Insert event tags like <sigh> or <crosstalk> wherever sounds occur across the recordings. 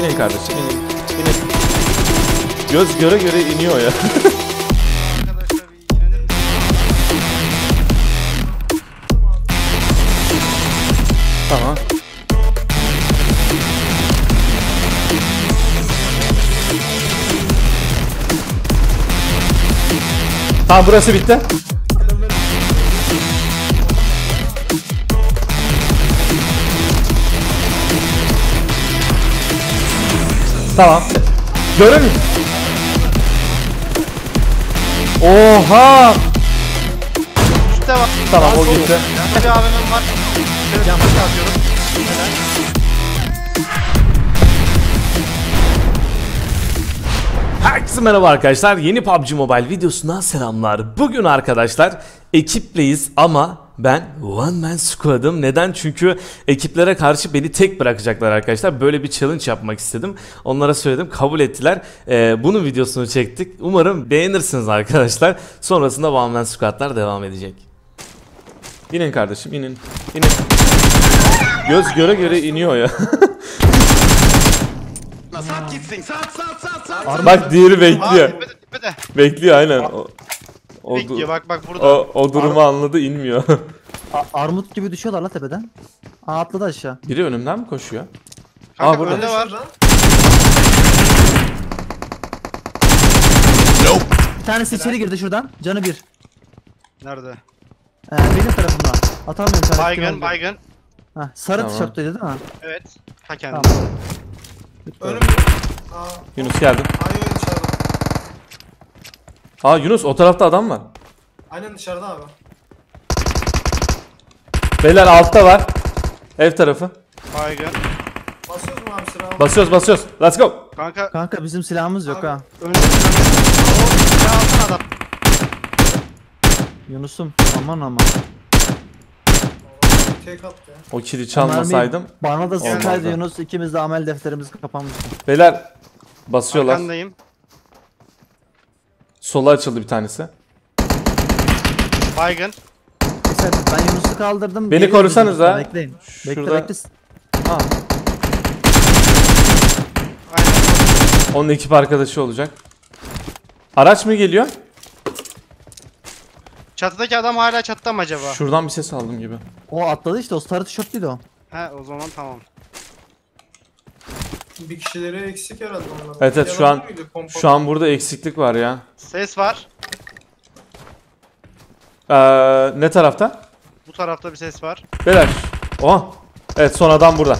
İnin kardeşim inin. İnin. Göz göre göre iniyor ya. <laughs> Tamam. Tamam burası bitti. Tamam. Görün. Oha! Üstte var. Tamam o gitti. Bir AVM'm var. Şöyle. Herkese merhaba arkadaşlar. Yeni PUBG Mobile videosundan selamlar. Bugün arkadaşlar ekipleyiz ama ben one man squad'ım. Neden? Çünkü ekiplere karşı beni tek bırakacaklar arkadaşlar. Böyle bir challenge yapmak istedim. Onlara söyledim. Kabul ettiler. Ee, bunun videosunu çektik. Umarım beğenirsiniz arkadaşlar. Sonrasında one man squad'lar devam edecek. İnin kardeşim inin. İnin. Göz göre göre iniyor ya. <laughs> Sat gitsin. Sat sat sat sat. Bak diğeri Aa bekliyor. tepede tepede. Bekliyor aynen. O, o, Bekliyor bak bak burada. o, o durumu anladı inmiyor. A- armut gibi düşüyorlar la tepeden. Aa atladı aşağı. Biri önümden mi koşuyor? Kanka Aa, burada. önde var. Bir tanesi içeri girdi şuradan. Canı bir. Nerede? Ee, benim tarafımda. Atamıyorum şu an. Baygın baygın. Heh, sarı Tamam. tişörtlüydü değil mi? Evet. Ta kendi. Tamam. Aa, Yunus geldim. aynen dışarıda. Aa Yunus o tarafta adam var. Aynen dışarıda abi. Beyler altta var. Ev tarafı. Baygın. Basıyoruz mu abi sıra? Basıyoruz basıyoruz. Let's go. Kanka Kanka bizim silahımız yok Abi. ha. önde. O silah alsana adam. Yunus'um aman aman. Tek attı ya. O kili çalmasaydım. Bana da Olmazdı. sıkaydı Yunus. ikimiz de amel defterimiz kapanmıştı. Beyler basıyorlar. Arkandayım. Sola açıldı bir tanesi. Baygın. Ben Yunus'u kaldırdım. Beni geliyorum korusanız Yunus'la, ha. Bekleyin. Şurada- Bekle bekle. Aa, Aynen. onun ekip arkadaşı olacak. Araç mı geliyor? Çatıdaki adam hala çatıda mı acaba? Şuradan bir ses aldım gibi. O atladı işte o sarı tişörtlüydü o. He o zaman tamam. Bir kişileri eksik herhalde onların. Evet evet şu an şu an burada eksiklik var ya. Ses var. Ee, ne tarafta? Bu tarafta bir ses var. Beyler. Oha. Evet son adam burada.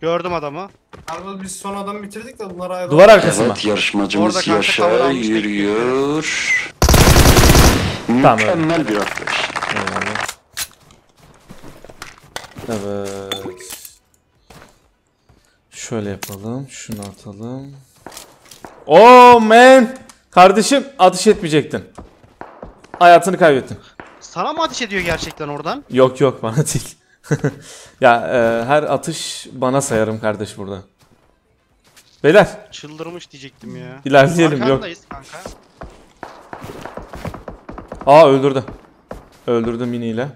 Gördüm adamı. Abi biz son adamı bitirdik de bunlara ayrı. Duvar arkası mı? Evet yarışmacımız Orada kanka tavır Yaşar almış yürüyor. Tamam, evet. Mükemmel bir atlayış. Evet. Şöyle yapalım. Şunu atalım. Oh man. Kardeşim ateş etmeyecektin. Hayatını kaybettin. Sana mı ateş ediyor gerçekten oradan? Yok yok bana <laughs> değil. ya e, her atış bana sayarım kardeş burada. Beyler Çıldırmış diyecektim ya. ilerleyelim yok. Arkandayız kanka. Aa öldürdü. Öldürdü miniyle.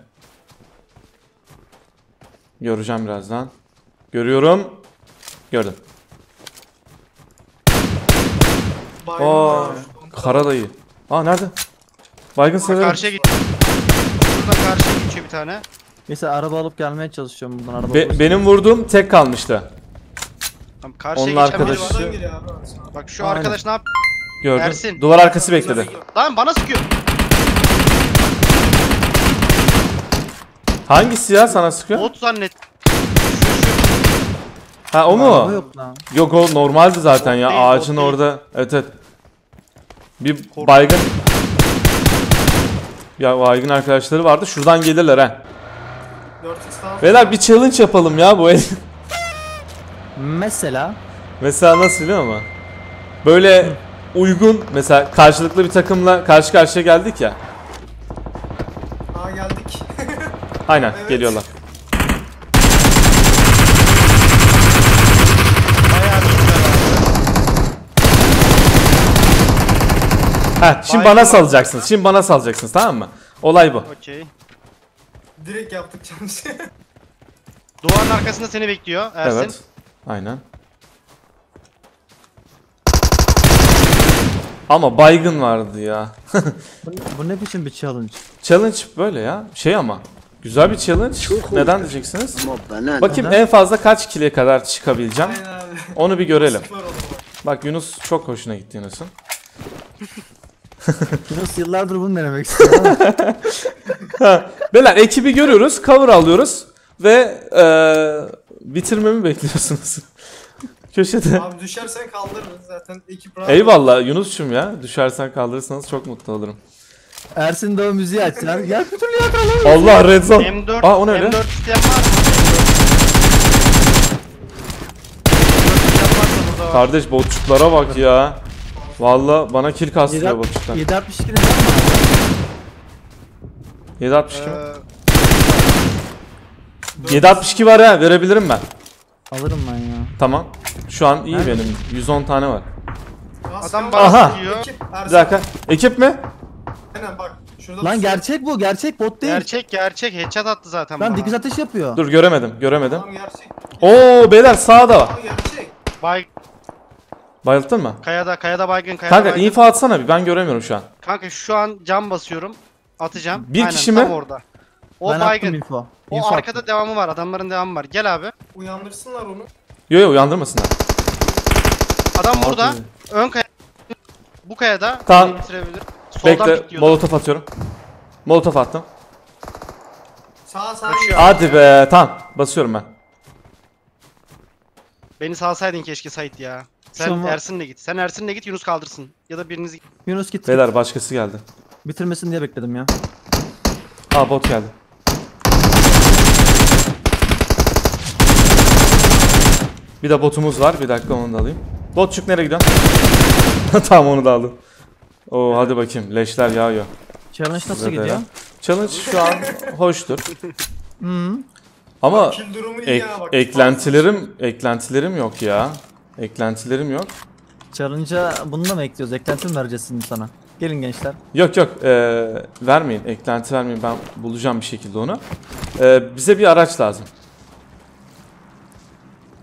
Göreceğim birazdan. Görüyorum. Gördüm. Aa, var. kara dayı. Aa nerede? Baygın Bak, severim. Karşıya git. Buradan karşıya geçiyor bir tane. Neyse araba alıp gelmeye çalışıyorum buradan araba. Be- bulursun. benim vurduğum tek kalmıştı. Tamam karşıya Onun geçen biri arkadaşı- var. Abi. sana. Bak şu Aynen. arkadaş ne yap? Gördüm. Ersin. Duvar arkası bekledi. Lan bana sıkıyor. Hangisi ya sana sıkıyor? Bot zannet. Ha o Araba mu? yok lan. Yok o normaldi zaten ya. Değil, Ağacın bot değil. orada. Evet evet. Bir baygın. Ya baygın arkadaşları vardı. Şuradan gelirler ha. 4x daha. Beyler bir challenge yapalım ya bu el. Mesela mesela nasıl biliyor musun? Böyle uygun mesela karşılıklı bir takımla karşı karşıya geldik ya. Aynen evet. geliyorlar. Ha, şimdi Bayağı bana salacaksınız. Şimdi bana salacaksınız tamam mı? Olay bu. Okey. Direkt yaptık çalışı. <laughs> Duvarın arkasında seni bekliyor Ersin. Evet. Aynen. Ama baygın vardı ya. <laughs> bu, ne, bu ne biçim bir challenge? Challenge böyle ya. Şey ama Güzel bir challenge. Neden diyeceksiniz? Ama bana Bakayım en fazla kaç kile kadar çıkabileceğim. Onu bir görelim. Oldu bak. Yunus çok hoşuna gitti Yunus'un. <laughs> Yunus yıllardır bunu denemek <laughs> istiyor. ama Beyler ekibi görüyoruz. Cover alıyoruz. Ve eee bitirmemi bekliyorsunuz. <laughs> Köşede. Abi düşersen kaldırırız zaten ekip rahat. Eyvallah Yunus'cum ya. Düşersen kaldırırsanız çok mutlu olurum. Ersin o müziği açsın. Gel bir türlü yakalamıyor. Allah red zone. M4, Aa o ne öyle? M4 isteyen var mı? M4 isteyen varsa burada var. Kardeş botçuklara bak ya. Valla bana kill kastırıyor botçuklar. 762 ne var mı? 762 mi? Ee, 762 var ha verebilirim ben. Alırım ben ya. Tamam. Şu an iyi Nerede? benim. 110 tane var. Adam? Aha. bana. Ekip Ersin. Bir dakika. Ekip mi? Aynen bak. Şurada Lan gerçek bu. Gerçek bot değil. Gerçek gerçek headshot attı zaten Lan bana. dikiz ateş yapıyor. Dur göremedim. Göremedim. Tamam gerçek. Oo beyler sağda var. Tamam gerçek. Bay Bayılttın mı? kayada kayada baygın kayada Kanka baygın. info atsana bir ben göremiyorum şu an. Kanka şu an cam basıyorum. Atacağım. Bir Aynen, kişi mi? Tam orada. O ben attım baygın. info. O info arkada attım. devamı var. Adamların devamı var. Gel abi. Uyandırsınlar onu. Yo yo uyandırmasınlar. Adam burada. Ön kaya. Bu kayada. Tamam. beni bitirebilir. Soldan Bekle pikliyordu. molotof atıyorum. Molotof attım. Sağa sağa gidiyor. Hadi be tamam basıyorum ben. Beni salsaydın keşke Sait ya. Sen Şu an- Ersin'le git. Sen Ersin'le git Yunus kaldırsın. Ya da biriniz Yunus git. Beyler başkası geldi. Bitirmesin diye bekledim ya. Aa bot geldi. Bir de botumuz var. Bir dakika onu da alayım. Botçuk nereye gidiyorsun? <laughs> tamam onu da aldım. Oo hadi bakayım. Leşler yağıyor. Challenge nasıl Size gidiyor? ya. Challenge şu an hoştur. Ama Kill durumu iyi ek- ya bak. eklentilerim eklentilerim yok ya. Eklentilerim yok. Challenge'a bunu da mı ekliyoruz? Eklenti mi vereceğiz şimdi sana? Gelin gençler. Yok yok eee, vermeyin. Eklenti vermeyin. Ben bulacağım bir şekilde onu. Eee, bize bir araç lazım.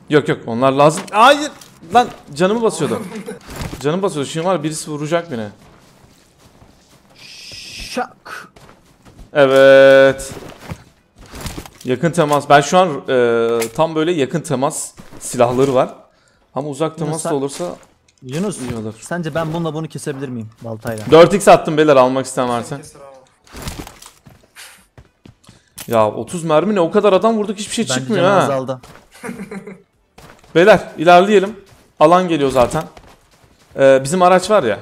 Yok yok onlar lazım. Hayır. Lan canımı basıyordu. <laughs> Canım basıyordu. Şimdi var birisi vuracak beni. Şak. Evet. Yakın temas. Ben şu an eee, tam böyle yakın temas silahları var. Ama uzak temas da sen- olursa Yunus. iyi olur. Sence ben bununla bunu kesebilir miyim baltayla? 4x attım beyler almak isteyen varsa. Ya 30 mermi ne o kadar adam vurduk hiçbir şey Bence çıkmıyor ha. azaldı. <laughs> Beyler ilerleyelim. Alan geliyor zaten. Ee, bizim araç var ya.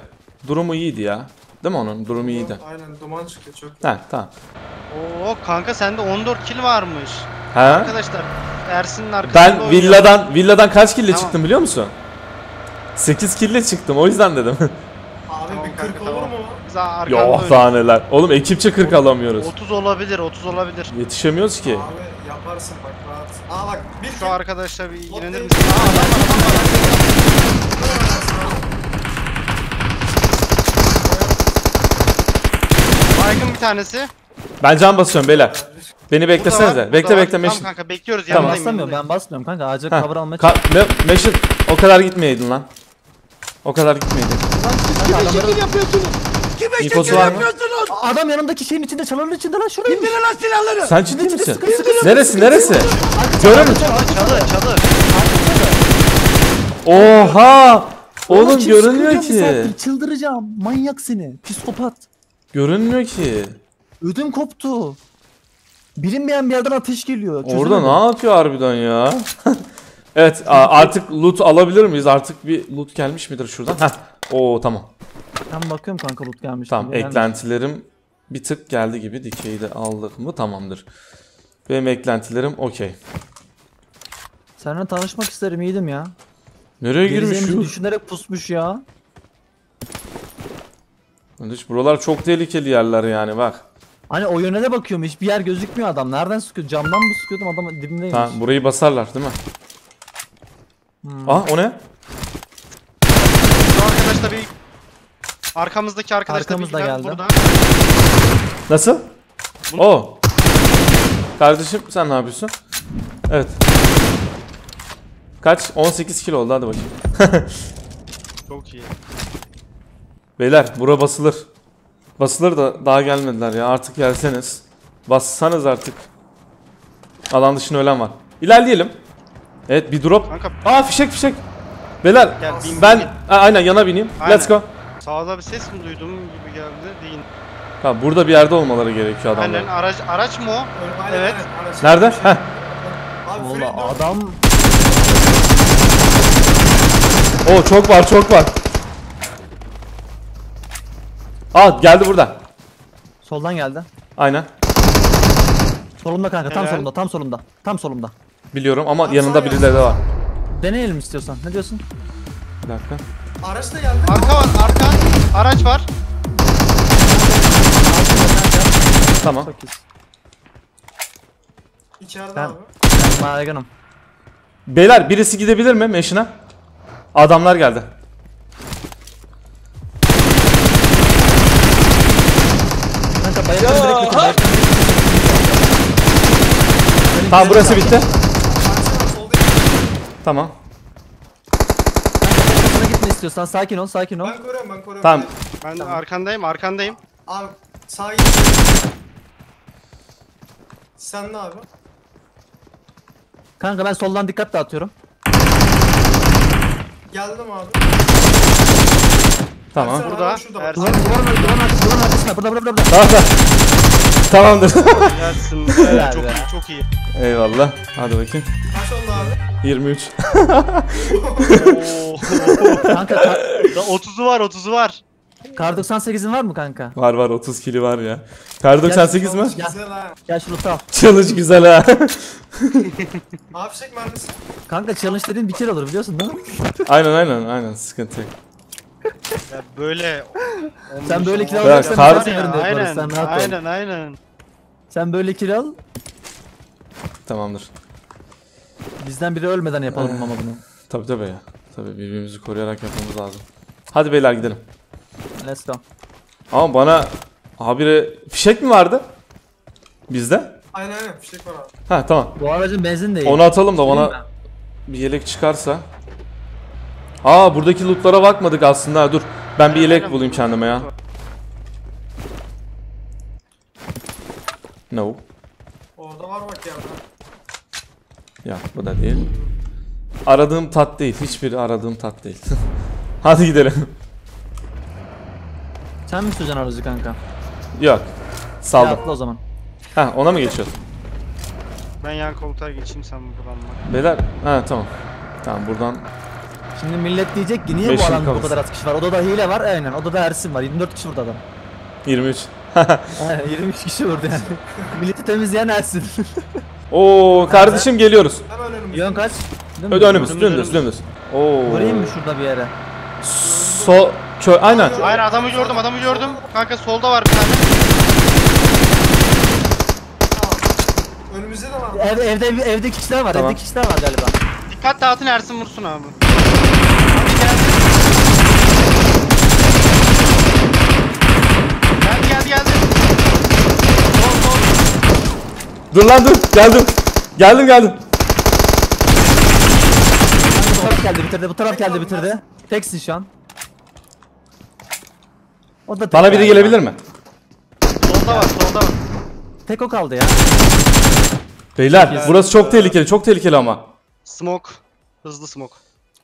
Durumu iyiydi ya. Değil mi onun? Durumu iyiydi. Aynen duman çıkıyor çok. He tamam. Oo kanka sende 14 kill varmış. He? Arkadaşlar Ersin'in arkasında Ben oynuyor. villadan villadan kaç kille Tamam. çıktım biliyor musun? 8 kille çıktım o yüzden dedim. Abi Tamam bir 40 kanka, olur tamam. mu? Biz arkanda Yok oynuyoruz. daha neler. Oğlum ekipçe 40 alamıyoruz. 30 olabilir 30 olabilir. Yetişemiyoruz ki. Abi yaparsın bak rahat. Aa bak bir Şu arkadaşla bir ilgilenir misin? Aa, adam var, adam var. Baygın bir tanesi. Ben can basıyorum beyler. Beni beklesenize. Bekle bekle Tamam Meşin. kanka bekliyoruz Tamam. Yanındayım. ben basmıyorum kanka Heh. cover almaya Ka Me Meşin o kadar gitmeyeydin lan. O kadar gitmeyeydin. İnfosu var mı? Aa, Adam yanımdaki şeyin içinde çalanın içinde lan şuraya. Sen ciddi misin? Neresi neresi? Göremiyorum. Çalı çalı. Oha! Oğlum görünmüyor ki. Çıldıracağım. Manyak seni. Psikopat. Görünmüyor ki. Ödüm koptu. Bilinmeyen bir yerden ateş geliyor. Orada Çözemedim. ne yapıyor harbiden ya? <laughs> evet artık loot alabilir miyiz? Artık bir loot gelmiş midir şuradan? Heh. Oo tamam. Ben bakıyorum kanka loot gelmiş. Tamam gelmemiş. eklentilerim bir tık geldi gibi. Dikeyi de aldık mı tamamdır. Benim eklentilerim okey. Seninle tanışmak isterim iyiydim ya. Nereye girmiş şu? düşünerek pusmuş ya. Kardeş, Buralar çok tehlikeli yerler yani bak. Hani o yöne de bakıyorum hiçbir yer gözükmüyor adam. Nereden sıkıyor? Camdan mı sıkıyordum adam dibindeymiş. Tamam burayı basarlar değil mi? Hmm. Aa o ne? Şu arkadaşla bir arkamızdaki arkadaşla Arkamızda bir geldi. burada. Nasıl? Bunu- O. Kardeşim sen ne yapıyorsun? Evet. Kaç? 18 kilo oldu hadi bakayım. <laughs> Çok iyi. Beyler bura basılır. Basılır da daha gelmediler ya artık gelseniz. Bassanız artık. Alan dışında ölen var. İlerleyelim. Evet bir drop. Kanka Aa fişek fişek. Beyler Gel, bin, ben bin. Ha, aynen yana bineyim. Aynen. Let's go. sağda bir ses mi duydum gibi geldi. Değil. Ha, burada bir yerde olmaları gerekiyor adamlar. Aynen araç araç mı o? Evet. araç. Nerede? Heh. Valla adam Oo çok var çok var. Aa geldi burada. soldan geldi. Aynen. Solunda kanka tam Helal. solunda tam solunda. Tam solunda. Biliyorum ama Abi yanında sağ birileri de var. Deneyelim istiyorsan. Ne diyorsun? Bir dakika. Araç da geldi. Arka var arka. Araç var. Tamam. Çok. İçeride Ben- abi. Ben. Beyler birisi gidebilir mi meşine? Adamlar geldi. Direkt. Benim Tamam burası bitti. Tamam. Sana gitme istiyorsan sakin ol sakin ol. Ben koruyorum ben koruyorum. Tamam. Ben arkandayım arkandayım. Abi sağa git. Sen ne abi? Kanka ben soldan dikkat dağıtıyorum. Geldim abi. Tamam. Burada. Ersin. Duvarın duvarın duvarın arkasında burada burada burada. Tamam. tamam. Tamamdır. Gelsin. Helal çok iyi çok iyi. Eyvallah. Hadi bakayım. Kaç oldu abi? 23. Oo. Kanka Da 30'u var 30'u var. kar 98'in var mı kanka? var var 30 kili var ya. Kar 98 mi? Gel. Güzel ha. Gel şu loot'u al. Challenge güzel ha. <laughs> Fişek mermisi. Kanka challenge dediğin bir kere olur biliyorsun değil mi? aynen aynen aynen sıkıntı yok. Ya böyle Sen böyle Ya, alırsan kar- yaparız Aynen sen rahat ol. aynen aynen. Sen böyle kilo al. Tamamdır. Bizden biri ölmeden yapalım ama bunu. <sighs> Tabi tabi ya. Tabi birbirimizi koruyarak yapmamız lazım. Hadi beyler gidelim. Let's go. Ama bana habire fişek mi vardı? Bizde? Aynen aynen fişek var abi. Ha tamam. Bu aracın benzin de iyi. Onu atalım da mi? bir yelek çıkarsa. Aa buradaki lootlara bakmadık aslında. Ha, Dur. Ben bir yelek bulayım kendime ya. No. Orada var bak yerde. Ya bu da değil. Aradığım tat değil. Hiçbir aradığım tat değil. <laughs> Hadi gidelim. Sen mi süreceksin aracı kanka? Yok. Ya Saldım. atla o zaman. Ha ona mı geçiyorsun? Ben yan koltuğa geçeyim sen buradan bak. Beyler. Ha tamam. Tamam buradan. Şimdi millet diyecek ki niye bu Beşin alanda bu kadar az kişi var? Odada hile var aynen. Odada Ersin var. 24 kişi burada adam. 23. <laughs> Aynen 23 kişi burada yani. <laughs> Milleti temizleyen Ersin. <laughs> Oo kardeşim geliyoruz. Hemen. Yön kaç? Değil mi? Ö- Önümüz, dümdüz, dümdüz. Oo. Vurayım mı şurada bir yere? So kö aynen. Hayır adamı gördüm adamı gördüm. Kanka solda var bir tane. Önümüzde de var. Ev, evde evde kişiler var. Tamam. Evde kişiler var galiba. Dikkat dağıtın Ersin vursun abi. Geldi geldi geldi. Sol sol. Dur lan dur. Geldim. Geldim geldim. Bu taraf geldi bitirdi. Bu taraf geldi bitirdi. Teksin şu an. O da tek Bana biri yani. gelebilir mi? Solda var solda var. Tek o kaldı ya. Beyler burası çok tehlikeli. Çok tehlikeli ama. Smoke. Hızlı smoke.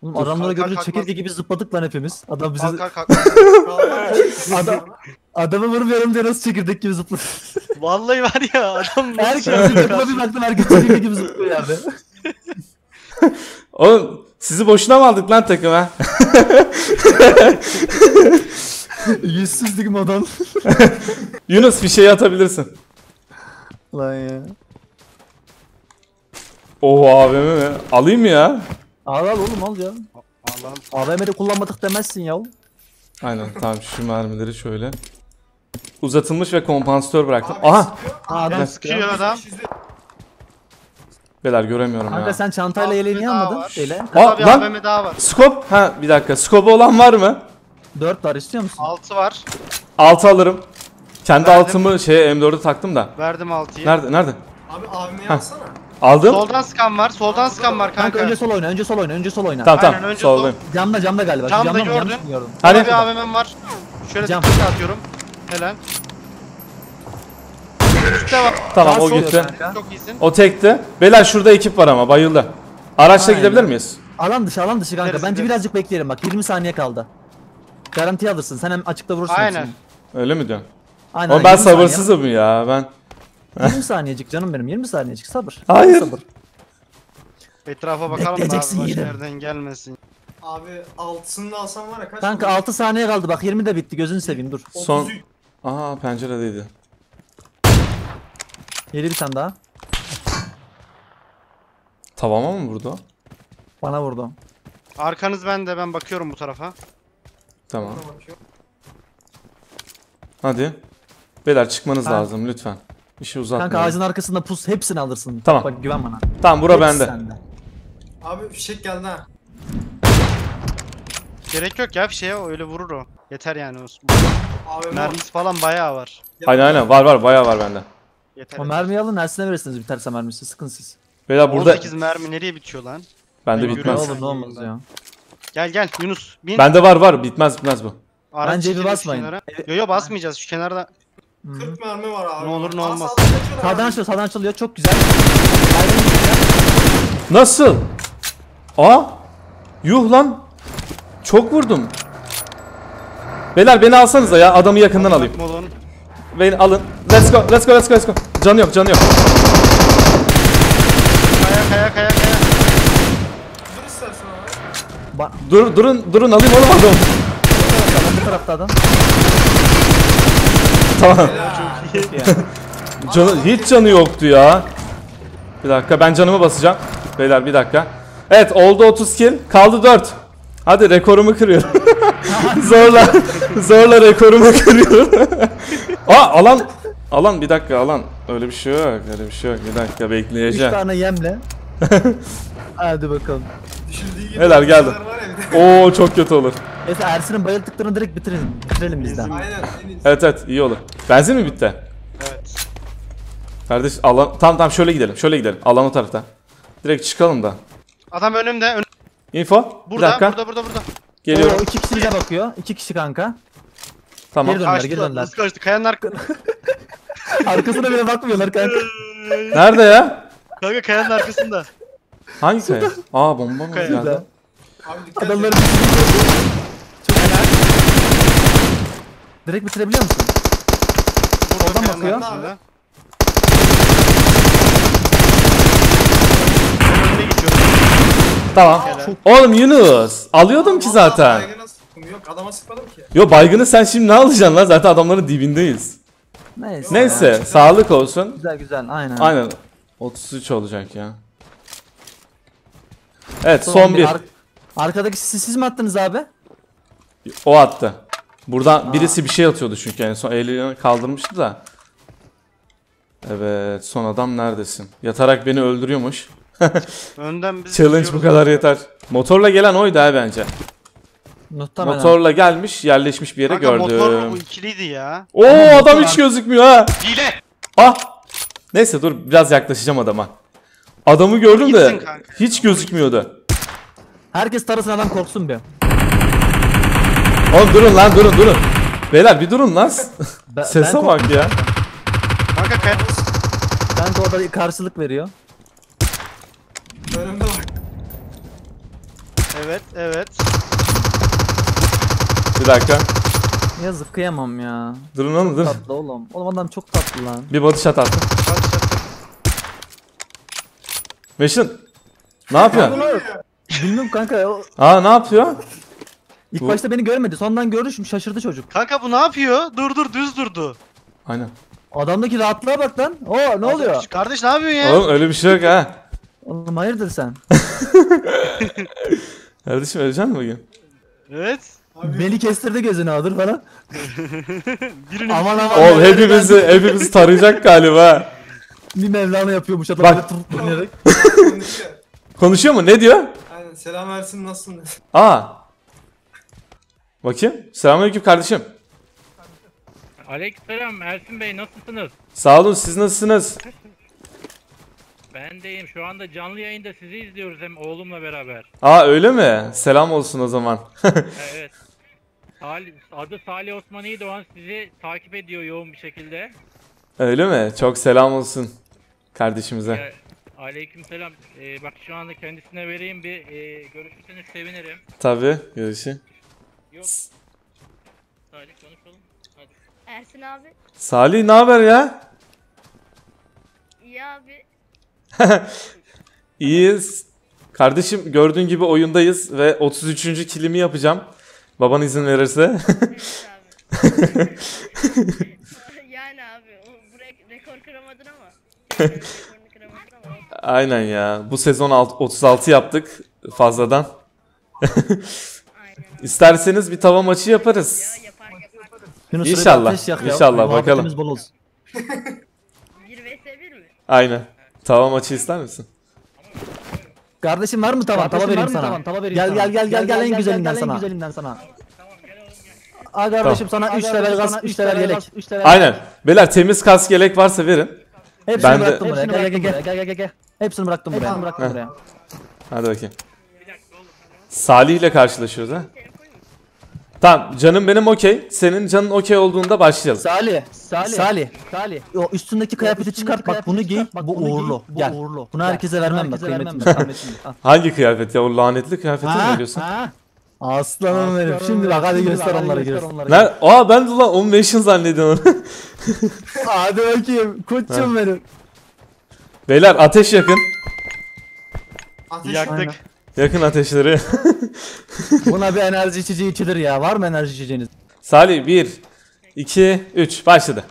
Oğlum adamları kalkar görünce kalkmaz. çekirge gibi zıpladık lan hepimiz. Adam bizi Kalk kalk <laughs> kalk. adam adamı vurmuyorum diye nasıl çekirdek gibi zıpladı. <laughs> Vallahi var ya adam Herkes zıplıyor bir baktım herkes çekirge gibi zıplıyor yerde. <laughs> Oğlum sizi boşuna mı aldık lan takım ha? <laughs> Yüzsüzlük modon. Yunus bir şey atabilirsin. Lan ya. Oo AVM mi? Alayım mı ya? Al al oğlum al ya. AVM'de kullanmadık demezsin ya. Aynen tamam şu mermileri şöyle. Uzatılmış ve kompansatör bıraktım. Abi Aha! adam sıkıyor. Adam. Beyler göremiyorum Kanka ya. sen çantayla yeleği niye Daha almadın? var. Şeyle. Aa, bir lan! AVM daha var. Skop? Ha bir dakika. Skopu olan var mı? 4 var istiyor musun? 6 var. Altı alırım. Kendi Verdim. altımı şeye M4'e taktım da. Verdim 6'yı. Nerede? Nerede? Abi AVM'yi Heh. alsana. Aldım. Soldan scan var. Soldan scan var Kanka, kanka. önce sol oyna, önce sol oyna, önce sol oyna. Tamam Aynen, tamam. önce Soldayım. Camda camda galiba. Camda mı? gördün. Yanlış mı gördüm? Hani? Hani? bir AVM'm var. Şöyle Cam. tık atıyorum. Helal. Üstte var. Tamam Sağ o sol gitti. Çok iyisin. O tekti. Beyler şurada ekip var ama bayıldı. Araçla Aynen. gidebilir miyiz? Alan dışı alan dışı kanka. Bence birazcık bekleyelim bak 20 saniye kaldı. Garanti alırsın. Sen hem açıkta vurursun Aynen. hepsini. Öyle mi diyorsun? Aynen. Ama ben 20 saniye. sabırsızım ya ben. 20 saniyecik canım benim 20 saniyecik sabır. <laughs> Hayır. Sabır. Etrafa bakalım da abi Bekleyeceksin yine. nereden gelmesin. Abi altısını da alsam var ya kaç? Kanka oldu? 6 saniye kaldı bak 20 de bitti gözünü seveyim dur. Son... 33. Aa penceredeydi. Yedi bir tane daha. Tavama mı vurdu? Bana vurdu. Arkanız bende ben bakıyorum bu tarafa. Tamam. Hadi. Beyler çıkmanız Ha. lazım lütfen. İşi uzatmayın. Kanka ağacın arkasında pus hepsini alırsın. Tamam. Bak güven bana. Tamam bura Hepsi bende. sende. Abi fişek geldi ha. Gerek yok ya şeye öyle vurur o. Yeter yani o. Abi Mermisi falan bayağı var. Aynen aynen var var bayağı var bende. Yeter. O mermiyi alın Ersin'e verirsiniz biterse mermisi sıkın siz. Beyler burada 18 mermi nereye bitiyor lan? bende Ben Ne bitmez. olur ne olmaz ya. Gel gel Yunus bin. Bende var var bitmez bitmez bu. Araç Bence bir çekelim şu basmayın. kenara. Yo yo basmayacağız şu kenarda. Hı -hı. 40 mermi var abi. Ne olur ne Aa, olmaz. sağdan abi. açılıyor sağdan açılıyor çok güzel. Güzel. Nasıl? Aa! Yuh lan. Çok vurdum. Beyler beni alsanıza ya adamı yakından alayım. Beni alın. Let's go let's go let's go let's go. Canı yok canı yok. Kaya kaya kaya kaya. Dur istersen abi. Dur durun durun alayım oğlum adamı. bu tarafta adam. Tamam. Çok iyi. <laughs> Canı, hiç canı yoktu ya. Bir dakika ben canımı basacağım. Beyler bir dakika. Evet oldu 30 kill. Kaldı 4. Hadi rekorumu kırıyorum. <laughs> <laughs> zorla zorla rekorumu kırıyorum. <laughs> Aa alan alan bir dakika alan. Öyle bir şey yok. Öyle bir şey yok. Bir dakika 3 bekleyeceğim. tane yemle. <laughs> Hadi bakalım. Gibi. Neler geldi? bir. Oo çok kötü olur. Neyse Ersin'in bayılttıklarını direkt bitirelim. Bitirelim bizden. Aynen. Evet evet iyi olur. Benzin mi bitti? Evet. Kardeş alan tamam tamam şöyle gidelim. Şöyle gidelim. Alan o tarafta. Direkt çıkalım da. Adam önümde. Ön... Info. bir Burada, dakika. burada burada burada. Geliyorum. Oo, iki kişi bize bakıyor. İki kişi kanka. Tamam. Geri dön. Döndüler, Kaçtı geri döndüler. Nasıl kaçtı? Kayanın arka... <laughs> Arkasına bile bakmıyorlar kanka. Nerede ya? Kanka kayanın arkasında. Hangi kaya? Aa bomba mı Kaya. geldi? Abi dikkat Adamları et. Çok helal. Direkt bitirebiliyor musun? Oradan kayanın bakıyor. arkasında. Tamam. Oğlum Yunus. Alıyordum ki zaten. baygına sıktım. Yok adama sıkmadım ki. Yo baygını sen şimdi ne alacaksın lan? Zaten adamların dibindeyiz. Neyse. Neyse sağlık olsun. Güzel güzel aynen. Aynen. 33 olacak ya. Evet Son son bir bir. ar- Arkadaki siz, siz mi attınız abi? O attı. Buradan birisi bir şey atıyordu çünkü en son elini kaldırmıştı da. Evet son adam neredesin? Yatarak beni öldürüyormuş. <laughs> Önden biz Challenge bu kadar yeter. Motorla gelen oydu ha bence. Muhtemelen. Motorla gelmiş yerleşmiş bir yere Kanka motor gördüm. bu ikiliydi ya. Oo adam hiç gözükmüyor ha. Hile. Ah. Neyse dur biraz yaklaşacağım adama. Adamı gördüm de Gitsin kanka. hiç gözükmüyordu. Herkes tarasın adam korksun bir. Oğlum durun lan durun durun. Beyler bir durun lan. Ben, <laughs> Sese ben bak ya. Kanka kaya... kork- Kanka o da karşılık veriyor. Önümde bak. Evet evet. Bir dakika. Yazık kıyamam ya. Durun oğlum durun. Tatlı oğlum. Oğlum adam çok tatlı lan. Bir body shot hadi. Meşin. Ne yapıyorsun? Bilmiyorum kanka. o- Aa ne yapıyor? İlk Bu- başta beni görmedi. Sonradan gördü şimdi şaşırdı çocuk. Kanka bu ne yapıyor? Dur dur düz durdu. Aynen. Adamdaki rahatlığa bak lan. Oo ne oluyor? Kardeş ne yapıyorsun ya? Oğlum öyle bir şey yok ha. Oğlum hayırdır sen? <laughs> Kardeşim öleceksin mi bugün? Evet. Beni kestirdi gözünü alır falan. <laughs> Birini Aman aman. Oğlum hepimizi hepimizi tarayacak galiba. Bir Mevlana yapıyormuş adam Bak. dönerek. Konuşuyor. Konuşuyor mu? Ne diyor? Aynen selam versin nasılsın? Aa. Bakayım. Selamünaleyküm kardeşim. Aleykümselam Ersin Bey nasılsınız? Sağ olun siz nasılsınız? Ben deyim şu anda canlı yayında sizi izliyoruz hem oğlumla beraber. Aa öyle mi? Selam olsun o zaman. <laughs> Evet. Salih, adı Salih Osmani Doğan sizi takip ediyor yoğun bir şekilde. Öyle mi? Çok selam olsun kardeşimize. Aleykümselam. Ee, bak şu anda kendisine vereyim bir e, görüşürseniz sevinirim. Tabii. Görüşü. Yok. Salih konuşalım. Hadi. Ersin abi. Salih ne haber ya? İyi abi. <laughs> İyiyiz. Kardeşim gördüğün gibi oyundayız ve 33. kilimi yapacağım. Baban izin verirse. <laughs> Yani abi o, bu re- rekor kıramadın ama. <laughs> Aynen ya. Bu sezon alt- 36 yaptık fazladan. İsterseniz bir tava maçı yaparız. Ya yapar yapar. Yunus İnşallah, ya. inşallah, bakalım. bol olsun. 1 vs 1 mi? Aynen. Tava maçı ister misin? Kardeşim var mı tavan? Tava vereyim sana. Tava vereyim gel, gel gel gel gel en güzelinden sana. En güzelinden sana. Aa kardeşim sana 3 level gaz, 3 level yelek. Aynen. Beyler temiz kask yelek varsa verin. Hepsini Ben de- bıraktım buraya. Gel gel gel gel gel gel. Hepsini bıraktım buraya. Hepsini bıraktım buraya. Hadi bakayım. Salih ile karşılaşıyoruz ha. Tamam canım benim okey. Senin canın okey olduğunda başlayalım. Salih, Salih, Salih, Salih. O üstündeki kıyafeti çıkart bak bunu giy. Bu uğurlu. Gel. Bunu herkese vermem bak kıymetini. <laughs> Hangi kıyafet ya? O lanetli kıyafeti mi veriyorsun? Aslanım benim. Şimdi bak hadi göster onları göster. Nerede? Aa ben de lan 15 zannediyorum onu. <laughs> Hadi bakayım. Koçum benim. Beyler ateş yakın. Ateş Yaktık. Yakın ateşleri. <laughs> Buna bir enerji içeceği içilir ya. Var mı enerji içeceğiniz? Salih 1 2 3 başladı.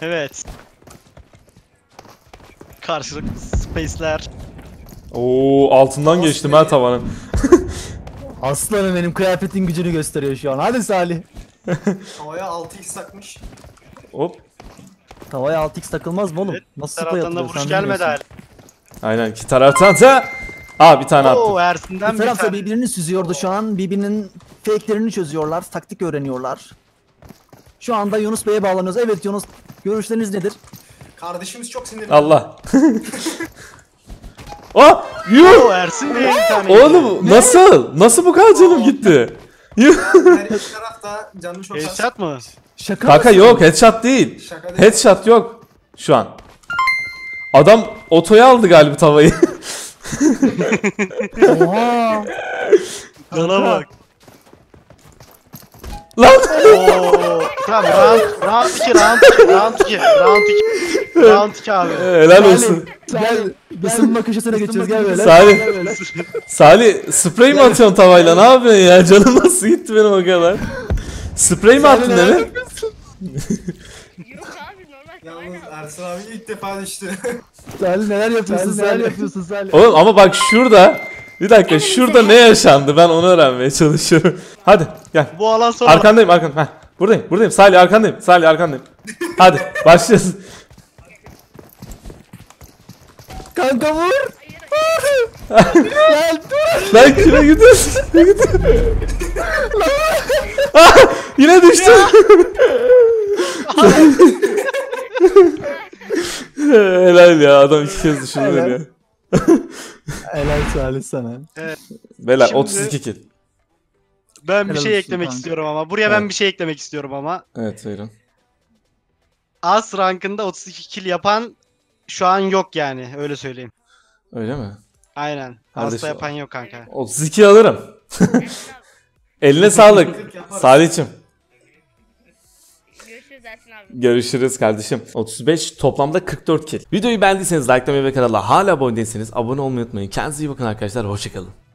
Evet. Karşılık space'ler. Oo altından geçtim ha tavanın. <laughs> Aslanım benim kıyafetin gücünü gösteriyor şu an. Hadi Salih. havaya 6x takmış. Hop. Tavaya 6x takılmaz mı oğlum? Evet, Nasıl spray Taraftan da vuruş sen gelmedi hala. Aynen iki taraftan da. Aa bir tane attım. Oo Ersin'den Bir tarafta tane. birbirini süzüyordu şu an. Birbirinin fake'lerini çözüyorlar. Taktik öğreniyorlar. Şu anda Yunus Bey'e bağlanıyoruz. Evet Yunus görüşleriniz nedir? Kardeşimiz çok sinirli. Allah. Aa <laughs> yuh. Oo Ersin de bir tane. Oğlum nasıl? Nasıl bu kadar canım gitti? Yuh. Her iki taraf da canını çok az. Headshot mı? Şaka Kanka mısın? yok headshot değil. Şaka değil. Headshot yok şu an. Adam otoya aldı galiba tavayı. <laughs> Oha. Cana bak. Lan. Oo. <laughs> Tamam round, round 2 round 2 round 2 round 2 round 2 abi. Helal olsun. Gel ısınma köşesine geçiyoruz gel böyle. Salih. Salih sprey mi atıyorsun tavayla ne yapıyorsun ya? <laughs> Canım nasıl gitti benim o kadar? Sprey mi attın değil mi? Yalnız. Ersin abi ilk defa düştü. <laughs> Salih neler yapıyorsun Salih? Neler yapıyorsun Salih? Oğlum ama bak şurada bir dakika şurada ne yaşandı ben onu öğrenmeye çalışıyorum. <laughs> Hadi gel. Bu alan sonra Arkandayım arkandayım. Heh, buradayım buradayım. Salih arkandayım. Salih arkandayım. <laughs> Hadi başlıyoruz. Kanka vur. Gel dur. Lan kime gidiyorsun? Kime gidiyorsun? ah, yine düştüm. <laughs> Helal ya adam iki kez düşürdü beni ya. <laughs> Helal Salih sana. Beyler Şimdi- 32 kill. ben bir Helal şey olsun eklemek kanka. istiyorum ama. Buraya ben bir şey eklemek istiyorum ama. Evet buyurun. Az rankında 32 kill yapan şu an yok yani öyle söyleyeyim. Öyle mi? Aynen. Kardeşim- Asla yapan yok kanka. 32 alırım. <laughs> Eline sağlık. Salih'cim. Görüşürüz kardeşim. 35 toplamda 44 kill. Videoyu beğendiyseniz likelamayı ve kanala hala abone değilseniz abone olmayı unutmayın. Kendinize iyi bakın arkadaşlar. Hoşçakalın.